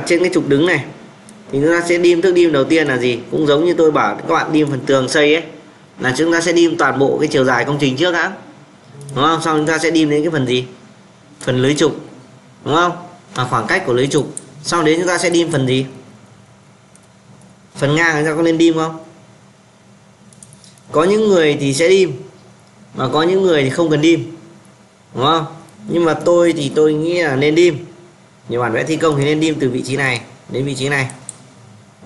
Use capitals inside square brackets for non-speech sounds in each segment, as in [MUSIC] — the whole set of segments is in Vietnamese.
trên cái trục đứng này, thì chúng ta sẽ đim thước đim đầu tiên là gì? Cũng giống như tôi bảo, các bạn đim phần tường xây ấy, là chúng ta sẽ đim toàn bộ cái chiều dài công trình trước đã. Đúng không? Xong chúng ta sẽ đim đến cái phần gì? Phần lưới trục. Đúng không? Và khoảng cách của lưới trục. Sau đến chúng ta sẽ đim phần gì? Phần ngang, chúng ta có nên đim không? Có những người thì sẽ đim mà có những người thì không cần đim. Đúng không? Nhưng mà tôi thì tôi nghĩ là nên đim nhiều bản vẽ thi công thì nên đi từ vị trí này đến vị trí này.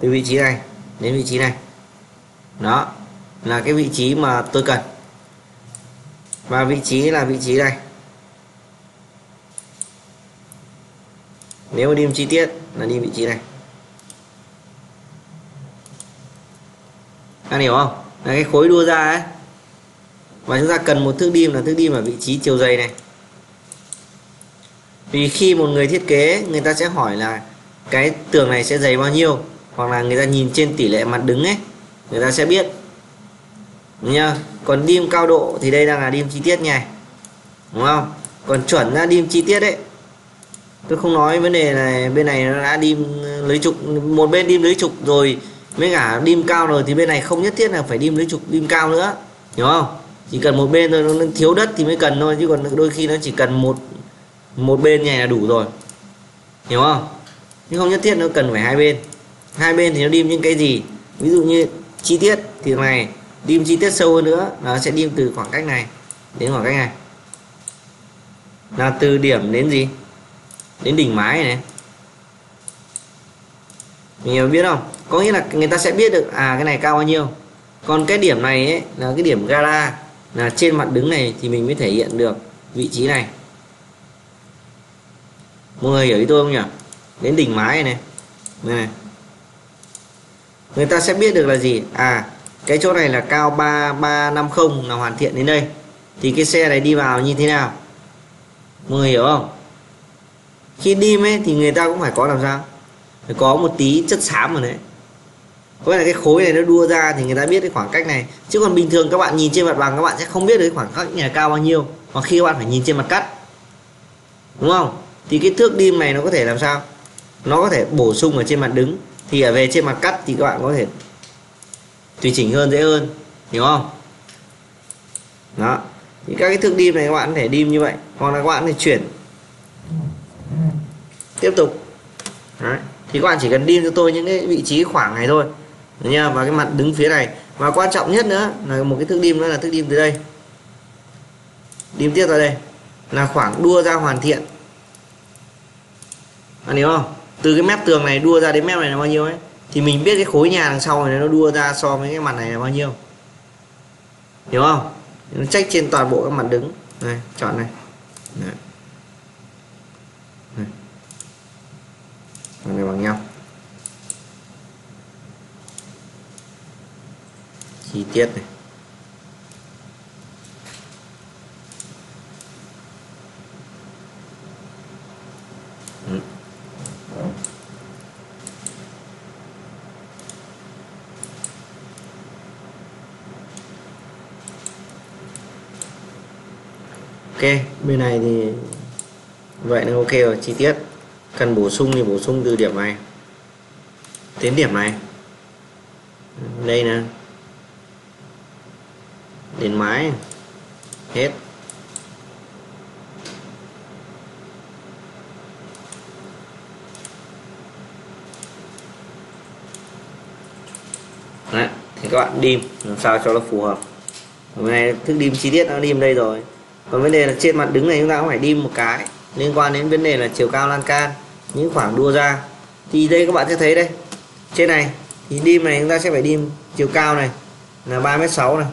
Từ vị trí này đến vị trí này. Đó, là cái vị trí mà tôi cần. Và vị trí là vị trí này nếu đi chi tiết là đi vị trí này. Anh hiểu không? Là cái khối đua ra ấy. Và chúng ta cần một thước dim là thước dim ở vị trí chiều dày này vì khi một người thiết kế, người ta sẽ hỏi là cái tường này sẽ dày bao nhiêu? Hoặc là người ta nhìn trên tỷ lệ mặt đứng ấy, người ta sẽ biết. Nha còn dim cao độ thì đây đang là dim chi tiết nha. Đúng không? Còn chuẩn ra dim chi tiết đấy. Tôi không nói vấn đề này, bên này nó đã dim lưới trục, một bên dim lưới trục rồi, với cả dim cao rồi thì bên này không nhất thiết là phải dim lưới trục dim cao nữa. Hiểu không? Chỉ cần một bên thôi, nó thiếu đất thì mới cần thôi, chứ còn đôi khi nó chỉ cần một một bên này là đủ rồi. Hiểu không? Nhưng không nhất thiết nó cần phải hai bên. Hai bên thì nó đim những cái gì? Ví dụ như chi tiết thì này đim chi tiết sâu hơn nữa nó sẽ đim từ khoảng cách này đến khoảng cách này. Là từ điểm đến gì? Đến đỉnh mái này mình biết không? Có nghĩa là người ta sẽ biết được à cái này cao bao nhiêu. Còn cái điểm này ấy, là cái điểm gara là trên mặt đứng này thì mình mới thể hiện được vị trí này mọi người hiểu ý tôi không nhỉ? Đến đỉnh mái này này, này. người ta sẽ biết được là gì? À cái chỗ này là cao 3350 là hoàn thiện đến đây. Thì cái xe này đi vào như thế nào? Mọi người hiểu không? Khi đi ấy thì người ta cũng phải có làm sao? Phải có một tí chất xám ở đấy. Có nghĩa là cái khối này nó đua ra thì người ta biết cái khoảng cách này. Chứ còn bình thường các bạn nhìn trên mặt bằng các bạn sẽ không biết được cái khoảng cách này cao bao nhiêu. Hoặc khi các bạn phải nhìn trên mặt cắt. Đúng không? Thì cái thước dim này nó có thể làm sao? Nó có thể bổ sung ở trên mặt đứng. Thì ở về trên mặt cắt thì các bạn có thể tùy chỉnh hơn, dễ hơn. Hiểu không? Đó. Thì các cái thước dim này các bạn có thể dim như vậy. Hoặc là các bạn có thể chuyển. Tiếp tục. Đấy. thì các bạn chỉ cần dim cho tôi những cái vị trí khoảng này thôi. Đấy nha. Và cái mặt đứng phía này. Và quan trọng nhất nữa là một cái thước dim nữa là thước dim từ đây. Dim tiếp vào đây. Là khoảng đua ra hoàn thiện bạn hiểu không? Từ cái mép tường này đua ra đến mép này là bao nhiêu ấy? Thì mình biết cái khối nhà đằng sau này nó đua ra so với cái mặt này là bao nhiêu. Hiểu không? Nó check trên toàn bộ các mặt đứng. Này chọn này. Này, Này. này bằng nhau. Chi tiết này. Ok bên này thì vậy là ok rồi chi tiết. Cần bổ sung thì bổ sung từ điểm này. Đến điểm này. Đây nè. Đến mái. Hết. Đấy, thì các bạn dim làm sao cho nó phù hợp. Hôm nay thức dim chi tiết nó dim đây rồi còn vấn đề là trên mặt đứng này chúng ta cũng phải đi một cái, liên quan đến vấn đề là chiều cao lan can, những khoảng đua ra. Thì đây các bạn sẽ thấy đây, trên này, thì dim này chúng ta sẽ phải dim chiều cao này, là 3m6 này.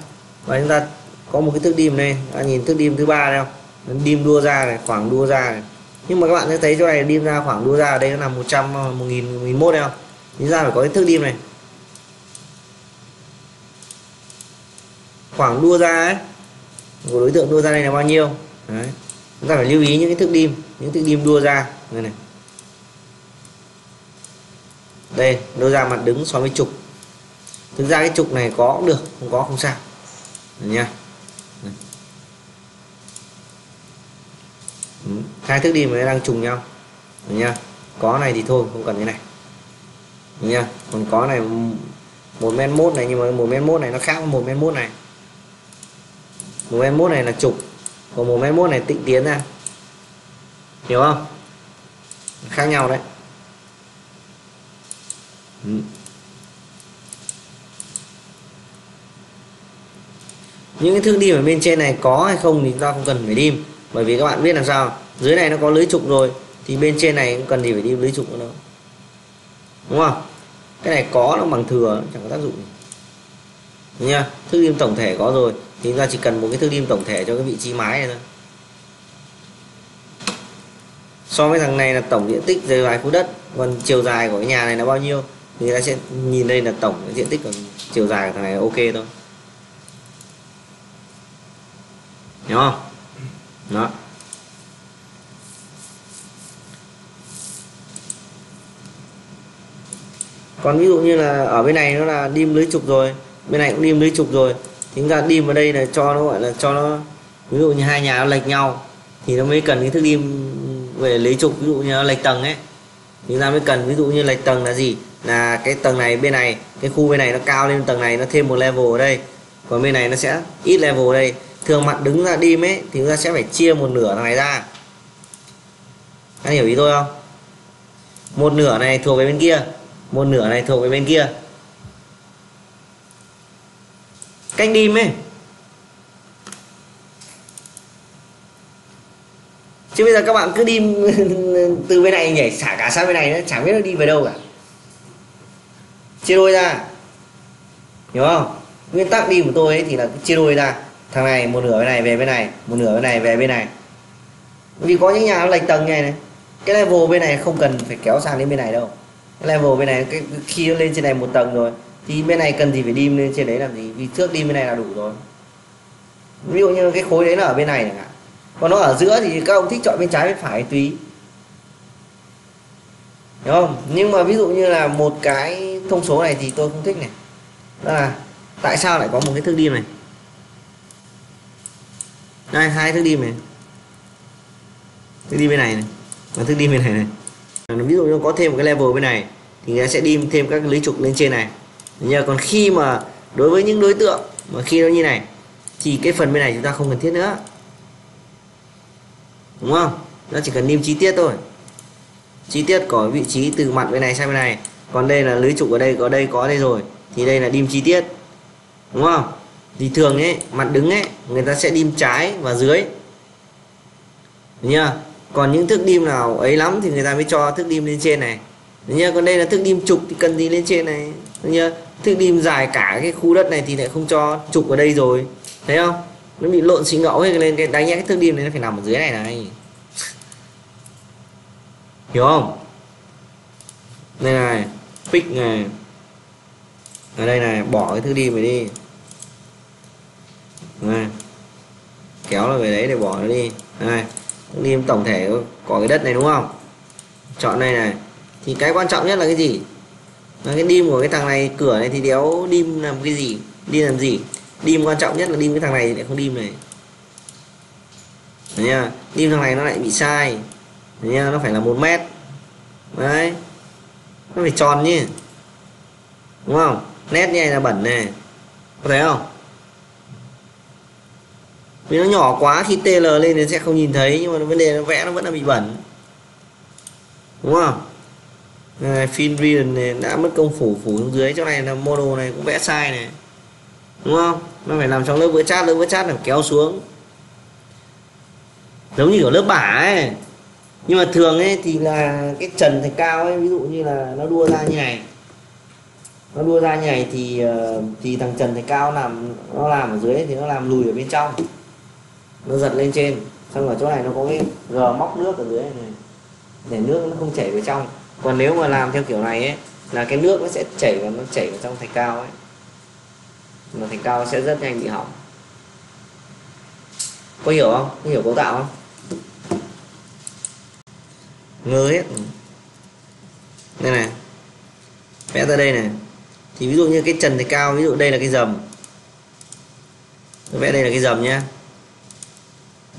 Và chúng ta có một cái thước dim này các bạn nhìn thước dim thứ ba đây không? Dim đua ra này, khoảng đua ra này. Nhưng mà các bạn sẽ thấy chỗ này dim ra khoảng đua ra ở đây nó là 100 1000 1001 đây không? Thì ra phải có cái thước dim này. Khoảng đua ra ấy của đối tượng đua ra đây là bao nhiêu? Đấy. chúng ta phải lưu ý những cái thước dim những thước dim đua ra. Đây này. Đây, đua ra mặt đứng so với trục. Thực ra cái trục này có cũng được, không có không sao. Được nha. Ừ, hai thước dim này đang trùng nhau. Được nha. Có này thì thôi, không cần cái này. Được nha. Còn có này, một men mốt này, nhưng mà một men mốt này nó khác với một men mốt này một men mốt này là trục. Còn một men mốt này tịnh tiến ra. Hiểu không? Khác nhau đấy. Ừ. những cái thước đim ở bên trên này có hay không thì chúng ta không cần phải đim bởi vì các bạn biết làm sao. Dưới này nó có lưới trục rồi, thì bên trên này cũng cần gì phải đim lưới trục nữa đâu. Đúng không? Cái này có nó bằng thừa, chẳng có tác dụng gì nha. Thước đim tổng thể có rồi. Thì chúng ta chỉ cần một cái thước đim tổng thể cho cái vị trí mái này thôi. So với thằng này là tổng diện tích dưới vài khu đất. Còn chiều dài của cái nhà này là bao nhiêu? Thì ta sẽ nhìn đây là tổng diện tích của chiều dài của thằng này là ok thôi. Hiểu không? Đó. Còn ví dụ như là ở bên này nó là đim lưới trục rồi bên này cũng dim lưới trục rồi. Thì chúng ta dim vào đây là cho nó gọi là cho nó, ví dụ như hai nhà nó lệch nhau, thì nó mới cần cái thức dim về lưới trục ví dụ như nó lệch tầng ấy. Chúng ta mới cần, ví dụ như lệch tầng là gì? Là cái tầng này bên này, cái khu bên này nó cao lên, tầng này nó thêm một level ở đây. Còn bên này nó sẽ ít level ở đây. Thường mặt đứng ra dim ấy, thì chúng ta sẽ phải chia một nửa thằng này ra. Anh hiểu ý tôi không? Một nửa này thuộc về bên kia, một nửa này thuộc về bên kia. Cách dim ấy. Chứ bây giờ các bạn cứ đi [LAUGHS] từ bên này nhảy xả cả sang bên này nữa chẳng biết nó đi về đâu cả. Chia đôi ra. Hiểu không? Nguyên tắc đi của tôi ấy thì là chia đôi ra. Thằng này một nửa bên này về bên này một nửa bên này về bên này. Vì có những nhà nó lệch tầng này này. Cái level bên này không cần phải kéo sang đến bên này đâu. Cái level bên này cái, khi nó lên trên này một tầng rồi thì bên này cần gì phải đi lên trên đấy làm gì? Vì trước đi bên này là đủ rồi. Ví dụ như cái khối đấy là ở bên này chẳng hạn. Còn nó ở giữa thì các ông thích chọn bên trái bên phải tùy hiểu không? Nhưng mà ví dụ như là một cái thông số này thì tôi không thích này. Đó là tại sao lại có một cái thước đi này? Đây, hai thước đi này. Thước đi bên này này. Và thước đi bên này này. Ví dụ như có thêm một cái level bên này thì sẽ đi thêm các lý trục lên trên này nhờ còn khi mà đối với những đối tượng mà khi nó như này, thì cái phần bên này chúng ta không cần thiết nữa. Đúng không? Nó chỉ cần niêm chi tiết thôi. Chi tiết có vị trí từ mặt bên này sang bên này. Còn đây là lưới trục ở đây, có đây có đây rồi. Thì đây là đim chi tiết. Đúng không? Thì thường ấy, mặt đứng ấy, người ta sẽ đim trái và dưới. Được chưa? Còn những thước đim nào ấy lắm thì người ta mới cho thước đim lên trên này. Được còn đây là thước đim trục thì cần gì lên trên này? Được thước đim dài cả cái khu đất này thì lại không cho trục ở đây rồi. Thấy không? Nó bị lộn xí ngẫu lên cái đánh nhẽ cái thước đim này nó phải nằm ở dưới này này. Hiểu không? Đây này, pick này. Ở đây này, bỏ cái thước đim này đi. Này. kéo nó về đấy để bỏ nó đi. Này thước đim tổng thể có cái đất này đúng không? Chọn đây này thì cái quan trọng nhất là cái gì? Là cái đim của cái thằng này, cửa này thì đéo đim làm cái gì? Đi làm gì? Đim quan trọng nhất là đim cái thằng này lại không đim này. Đấy nha đim thằng này nó lại bị sai. Đấy nha nó phải là một mét. Đấy. Nó phải tròn nhỉ? Đúng không? Nét như này là bẩn này. Có thấy không? Vì nó nhỏ quá khi TL lên thì sẽ không nhìn thấy, nhưng mà vấn đề nó vẽ nó vẫn là bị bẩn. Đúng không? Này, fin này đã mất công phủ phủ xuống dưới. Chỗ này là model này cũng vẽ sai này. Đúng không? Nó phải làm trong lớp vữa chát lớp vữa chát là kéo xuống. Giống như ở lớp bả ấy. Nhưng mà thường ấy thì là cái trần thạch cao ấy ví dụ như là nó đua ra như này. Nó đua ra như này thì ờ, thì thằng trần thạch cao làm nó làm ở dưới thì nó làm lùi ở bên trong. Nó giật lên trên. Xong ở chỗ này nó có cái gờ móc nước ở dưới này. Để nước nó không chảy vào trong còn nếu mà làm theo kiểu này ấy, là cái nước nó sẽ chảy vào, nó chảy vào trong thạch cao ấy. Mà thạch cao sẽ rất nhanh bị hỏng. Có hiểu không? Có hiểu cấu tạo không? Ngơ hết ừ. đây này. Vẽ ra đây này. Thì ví dụ như cái trần thạch cao, ví dụ đây là cái dầm vẽ đây là cái dầm nhá.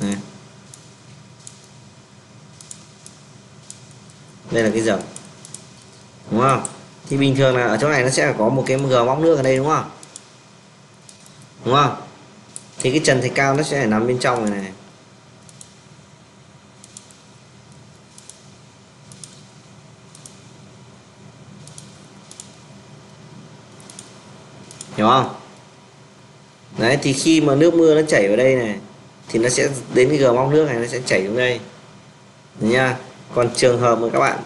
Này. Đây là cái dầm đúng không? Thì bình thường là ở chỗ này nó sẽ có một cái gờ móc nước ở đây, đúng không? Đúng không? Thì cái trần thạch cao nó sẽ nằm bên trong này này hiểu không? Đấy, thì khi mà nước mưa nó chảy vào đây này, thì nó sẽ đến cái gờ móc nước này, nó sẽ chảy xuống đây. Được nha còn trường hợp mà các bạn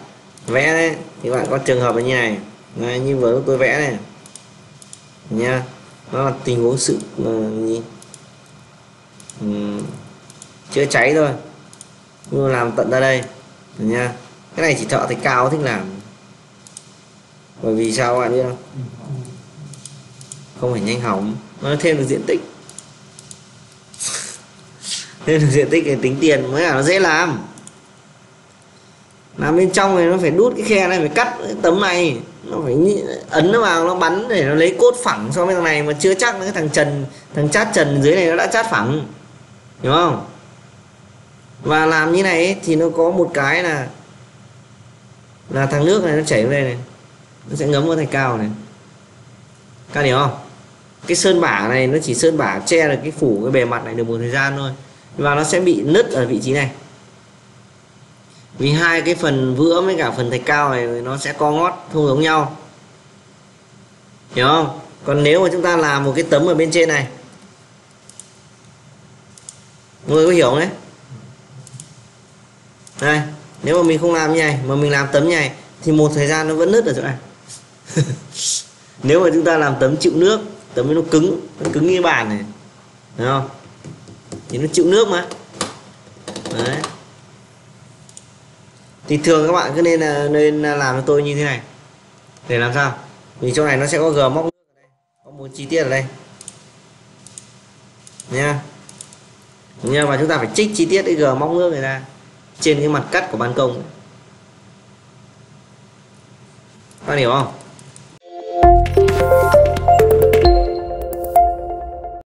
vẽ đấy thì bạn có trường hợp như này. Đấy, như vừa lúc tôi vẽ này. Nha nó là tình huống sự uh, gì? Uhm, chữa cháy thôi. Nhưng mà làm tận ra đây. Nha cái này chỉ thợ thì cao thích làm. Bởi vì sao bạn biết không? Không phải nhanh hỏng. Nó thêm được diện tích. [LAUGHS] Thêm được diện tích để tính tiền. Mới là nó dễ làm làm bên trong này nó phải đút cái khe này phải cắt cái tấm này. Nó phải ấn nó vào nó bắn để nó lấy cốt phẳng so với thằng này mà chưa chắc cái thằng trần thằng chát trần dưới này nó đã chát phẳng. Hiểu không? Và làm như này ấy, thì nó có một cái là là thằng nước này nó chảy vào đây này. Nó sẽ ngấm vào thạch cao này. Các hiểu không? Cái sơn bả này nó chỉ sơn bả che được cái phủ cái bề mặt này được một thời gian thôi. Và nó sẽ bị nứt ở vị trí này vì hai cái phần vữa với cả phần thạch cao này nó sẽ co ngót, không giống nhau. Hiểu không? Còn nếu mà chúng ta làm một cái tấm ở bên trên này. Mọi người có hiểu không đấy? Đây, nếu mà mình không làm như này, mà mình làm tấm như này, thì một thời gian nó vẫn nứt ở chỗ này. [LAUGHS] Nếu mà chúng ta làm tấm chịu nước, tấm nó cứng nó cứng như bàn này. Thấy không? Thì nó chịu nước mà. Đấy thì thường các bạn cứ nên là nên ờ, làm cho tôi như thế này. Để làm sao? Vì chỗ này nó sẽ có gờ móc nước ở đây. Có một chi tiết ở đây. Nha. Nha, và chúng ta phải trích chi tiết cái gờ móc nước này ra trên cái mặt cắt của ban công. Các bạn hiểu không?